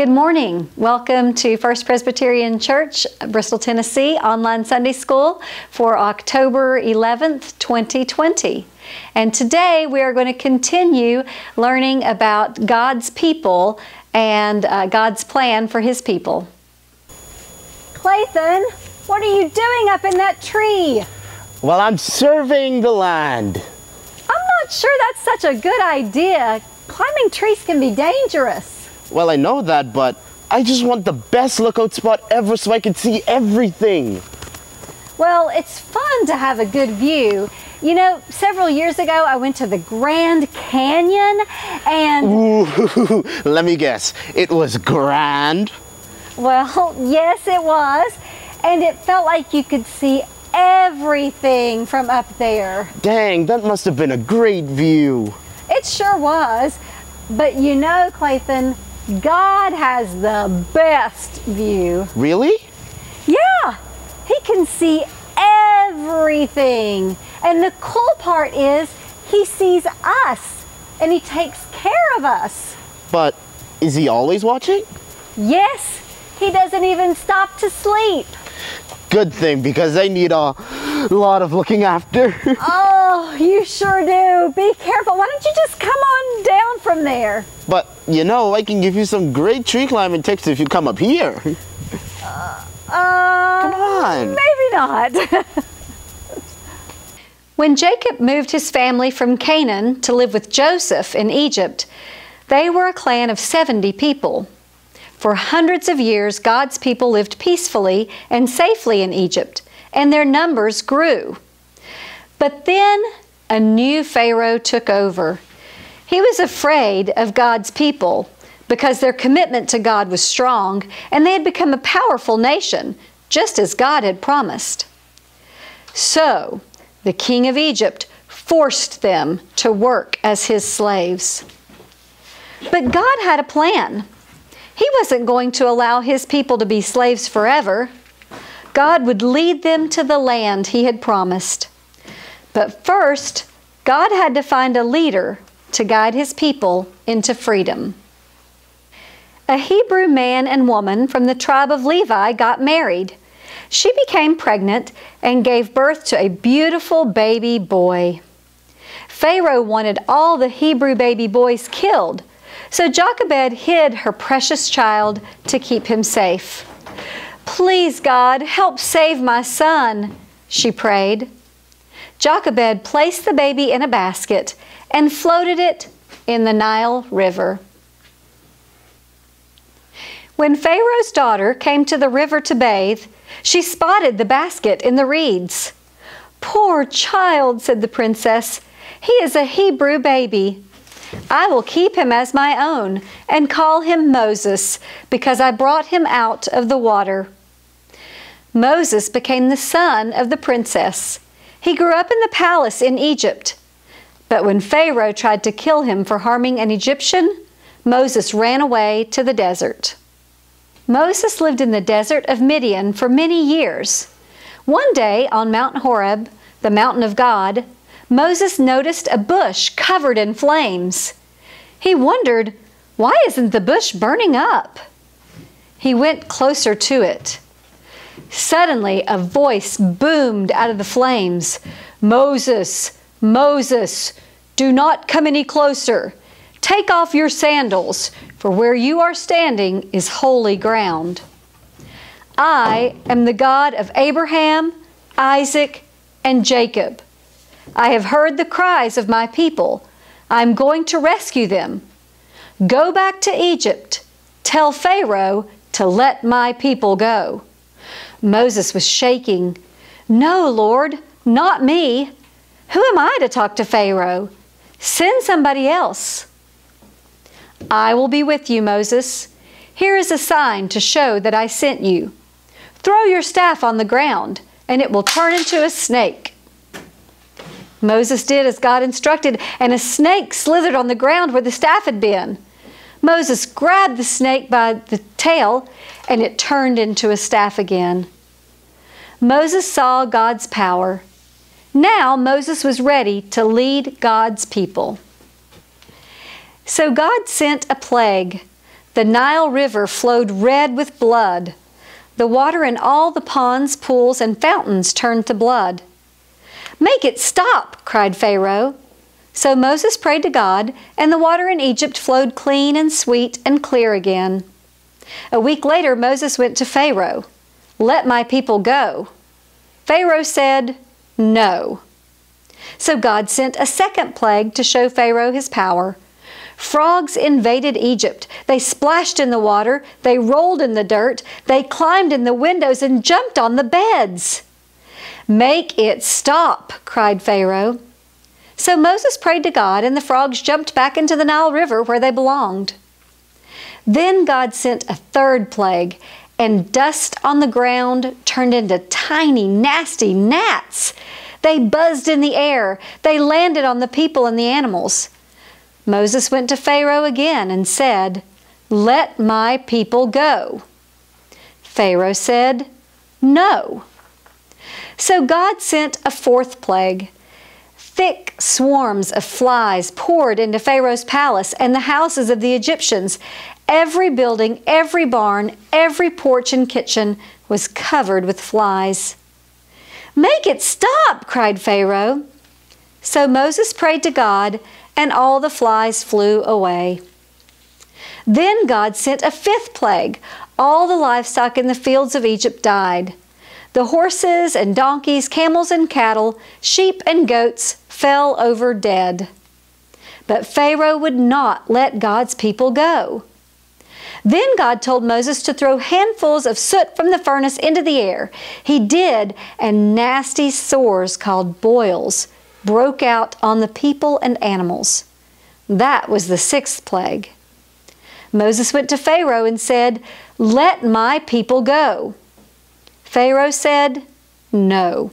Good morning. Welcome to First Presbyterian Church, Bristol, Tennessee, online Sunday School for October 11th, 2020. And today we are going to continue learning about God's people and uh, God's plan for His people. Clayton, what are you doing up in that tree? Well, I'm surveying the land. I'm not sure that's such a good idea. Climbing trees can be dangerous. Well, I know that, but I just want the best lookout spot ever so I can see everything. Well, it's fun to have a good view. You know, several years ago I went to the Grand Canyon and. Ooh, let me guess. It was grand. Well, yes, it was. And it felt like you could see everything from up there. Dang, that must have been a great view. It sure was. But you know, Clayton, God has the best view. Really? Yeah, He can see everything. And the cool part is He sees us and He takes care of us. But is He always watching? Yes, He doesn't even stop to sleep. Good thing because I need a lot of looking after. oh, you sure do. Be careful. Why don't you just come on down from there? But you know, I can give you some great tree climbing tips if you come up here. Uh, uh come on. Maybe not. when Jacob moved his family from Canaan to live with Joseph in Egypt, they were a clan of 70 people. For hundreds of years, God's people lived peacefully and safely in Egypt, and their numbers grew. But then a new Pharaoh took over. He was afraid of God's people because their commitment to God was strong and they had become a powerful nation, just as God had promised. So, the king of Egypt forced them to work as his slaves. But God had a plan. He wasn't going to allow his people to be slaves forever. God would lead them to the land he had promised. But first, God had to find a leader to guide his people into freedom. A Hebrew man and woman from the tribe of Levi got married. She became pregnant and gave birth to a beautiful baby boy. Pharaoh wanted all the Hebrew baby boys killed so Jochebed hid her precious child to keep him safe. Please, God, help save my son, she prayed. Jochebed placed the baby in a basket and floated it in the Nile River. When Pharaoh's daughter came to the river to bathe, she spotted the basket in the reeds. Poor child, said the princess. He is a Hebrew baby. I will keep him as my own and call him Moses, because I brought him out of the water. Moses became the son of the princess. He grew up in the palace in Egypt. But when Pharaoh tried to kill him for harming an Egyptian, Moses ran away to the desert. Moses lived in the desert of Midian for many years. One day on Mount Horeb, the mountain of God, Moses noticed a bush covered in flames. He wondered, why isn't the bush burning up? He went closer to it. Suddenly, a voice boomed out of the flames Moses, Moses, do not come any closer. Take off your sandals, for where you are standing is holy ground. I am the God of Abraham, Isaac, and Jacob. I have heard the cries of my people. I am going to rescue them. Go back to Egypt. Tell Pharaoh to let my people go. Moses was shaking. No, Lord, not me. Who am I to talk to Pharaoh? Send somebody else. I will be with you, Moses. Here is a sign to show that I sent you. Throw your staff on the ground, and it will turn into a snake. Moses did as God instructed, and a snake slithered on the ground where the staff had been. Moses grabbed the snake by the tail, and it turned into a staff again. Moses saw God's power. Now Moses was ready to lead God's people. So God sent a plague. The Nile River flowed red with blood. The water in all the ponds, pools, and fountains turned to blood. Make it stop, cried Pharaoh. So Moses prayed to God, and the water in Egypt flowed clean and sweet and clear again. A week later, Moses went to Pharaoh. Let my people go. Pharaoh said, No. So God sent a second plague to show Pharaoh his power. Frogs invaded Egypt. They splashed in the water, they rolled in the dirt, they climbed in the windows and jumped on the beds. Make it stop, cried Pharaoh. So Moses prayed to God, and the frogs jumped back into the Nile River where they belonged. Then God sent a third plague, and dust on the ground turned into tiny, nasty gnats. They buzzed in the air. They landed on the people and the animals. Moses went to Pharaoh again and said, Let my people go. Pharaoh said, No. So God sent a fourth plague. Thick swarms of flies poured into Pharaoh's palace and the houses of the Egyptians. Every building, every barn, every porch and kitchen was covered with flies. Make it stop, cried Pharaoh. So Moses prayed to God, and all the flies flew away. Then God sent a fifth plague. All the livestock in the fields of Egypt died. The horses and donkeys, camels and cattle, sheep and goats fell over dead. But Pharaoh would not let God's people go. Then God told Moses to throw handfuls of soot from the furnace into the air. He did, and nasty sores called boils broke out on the people and animals. That was the sixth plague. Moses went to Pharaoh and said, Let my people go. Pharaoh said, No.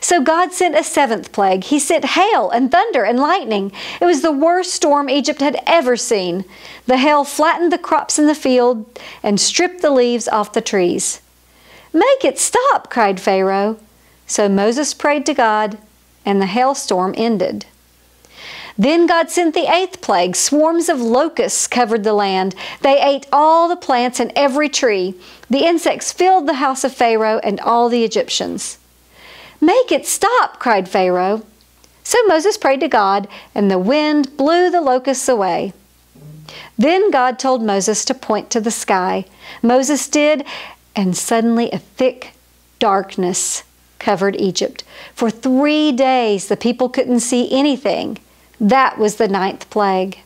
So God sent a seventh plague. He sent hail and thunder and lightning. It was the worst storm Egypt had ever seen. The hail flattened the crops in the field and stripped the leaves off the trees. Make it stop, cried Pharaoh. So Moses prayed to God, and the hailstorm ended. Then God sent the eighth plague. Swarms of locusts covered the land. They ate all the plants and every tree. The insects filled the house of Pharaoh and all the Egyptians. Make it stop, cried Pharaoh. So Moses prayed to God, and the wind blew the locusts away. Then God told Moses to point to the sky. Moses did, and suddenly a thick darkness covered Egypt. For three days the people couldn't see anything. That was the ninth plague.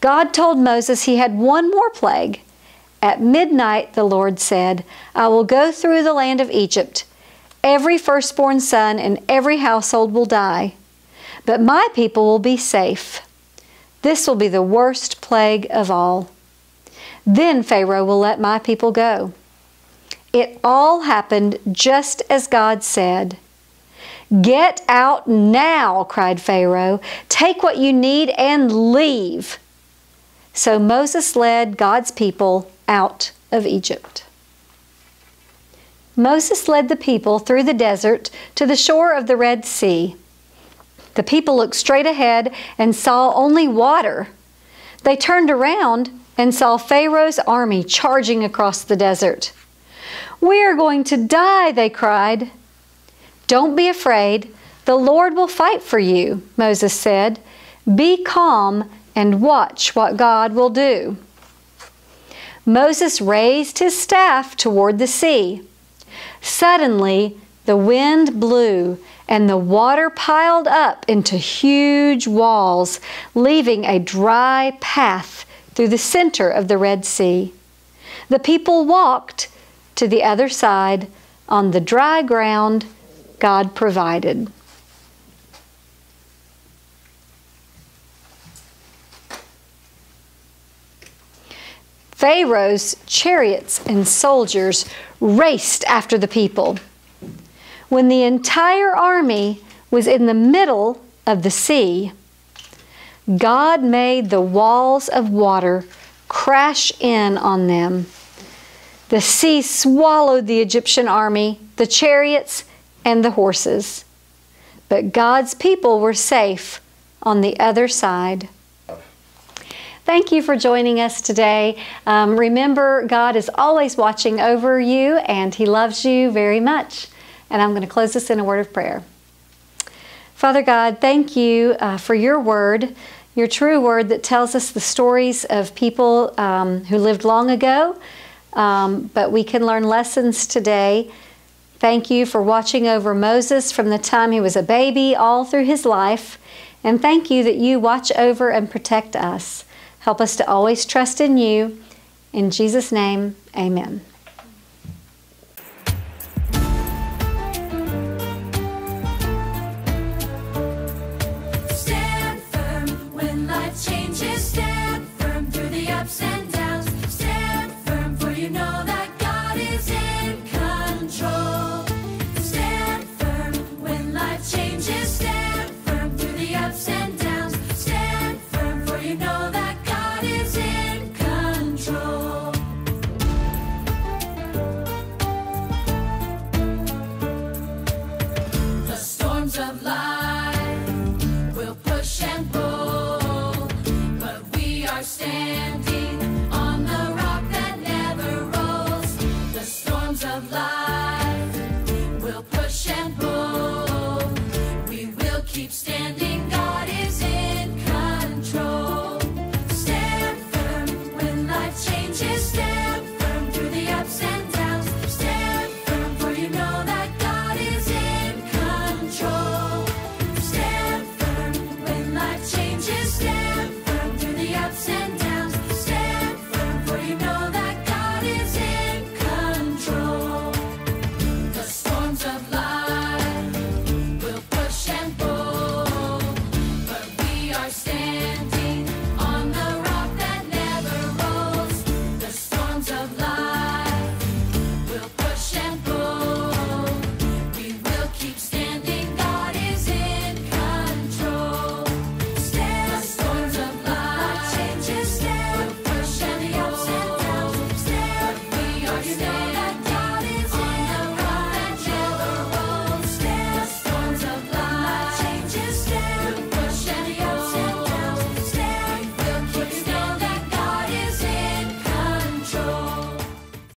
God told Moses he had one more plague. At midnight, the Lord said, I will go through the land of Egypt Every firstborn son in every household will die, but my people will be safe. This will be the worst plague of all. Then Pharaoh will let my people go. It all happened just as God said. Get out now, cried Pharaoh. Take what you need and leave. So Moses led God's people out of Egypt. Moses led the people through the desert to the shore of the Red Sea. The people looked straight ahead and saw only water. They turned around and saw Pharaoh's army charging across the desert. We are going to die, they cried. Don't be afraid. The Lord will fight for you, Moses said. Be calm and watch what God will do. Moses raised his staff toward the sea. Suddenly, the wind blew and the water piled up into huge walls, leaving a dry path through the center of the Red Sea. The people walked to the other side on the dry ground God provided. Pharaoh's chariots and soldiers raced after the people. When the entire army was in the middle of the sea, God made the walls of water crash in on them. The sea swallowed the Egyptian army, the chariots, and the horses. But God's people were safe on the other side. Thank you for joining us today. Um, remember, God is always watching over you and He loves you very much. And I'm going to close this in a word of prayer. Father God, thank you uh, for your word, your true word that tells us the stories of people um, who lived long ago, um, but we can learn lessons today. Thank you for watching over Moses from the time he was a baby all through his life. And thank you that you watch over and protect us. Help us to always trust in you. In Jesus' name, amen. keeps